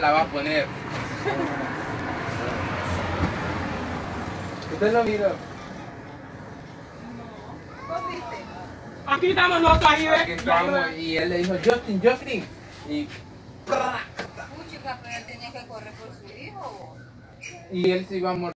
la va a poner. ¿Usted lo miró? Aquí estamos nosotros ahí, Aquí estamos, y él le dijo, Justin, Justin. Y, Puchica, pero él tenía que correr por su hijo. y él se iba a morir.